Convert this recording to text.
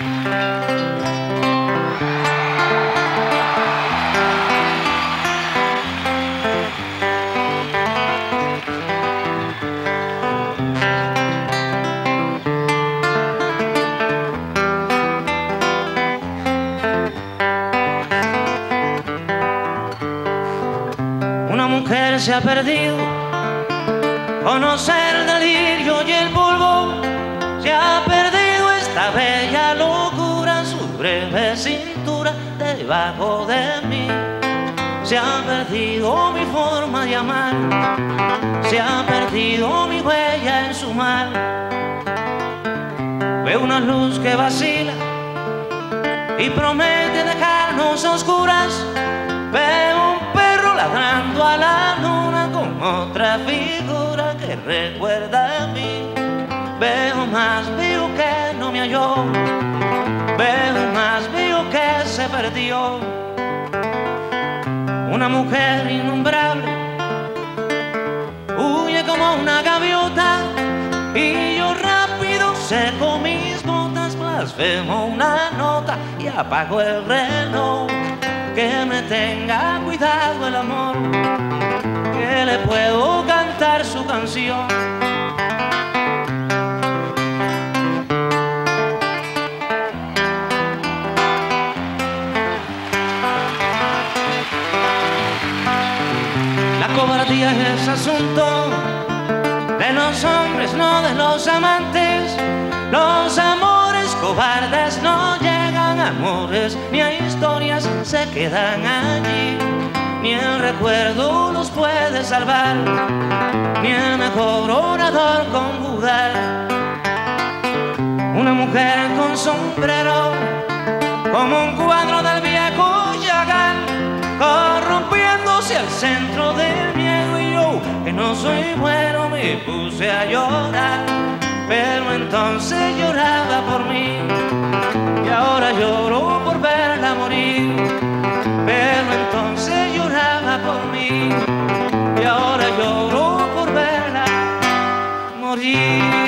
Una mujer se ha perdido, conocer el delirio cintura debajo de mí. Se ha perdido mi forma de amar, se ha perdido mi huella en su mar. Veo una luz que vacila y promete dejarnos oscuras. Veo un perro ladrando a la luna con otra figura que recuerda a mí. Veo más, veo que no me halló. Veo se perdió. Una mujer innombrable huye como una gaviota y yo rápido seco mis botas, blasfemo una nota y apago el reloj. Que me tenga cuidado el amor, Cobardía es asunto de los hombres, no de los amantes. Los amores cobardes no llegan a amores, ni a historias se quedan allí. Ni el recuerdo los puede salvar, ni el mejor orador conjugar. Una mujer con sombrero, como un cuadro del viejo Chagall, corrompiéndose al centro que no soy bueno, me puse a llorar, pero entonces lloraba por mí y ahora lloro por verla morir, pero entonces lloraba por mí y ahora lloro por verla morir.